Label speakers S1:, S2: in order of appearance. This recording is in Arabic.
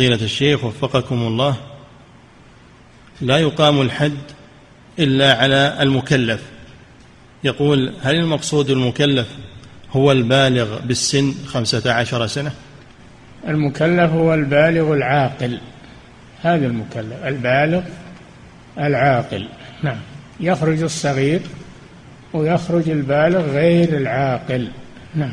S1: فضيلة الشيخ وفقكم الله لا يقام الحد إلا على المكلف. يقول هل المقصود المكلف هو البالغ بالسن خمسة عشر سنة؟
S2: المكلف هو البالغ العاقل. هذا المكلف البالغ العاقل. نعم. يخرج الصغير ويخرج البالغ غير العاقل. نعم.